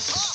Oh!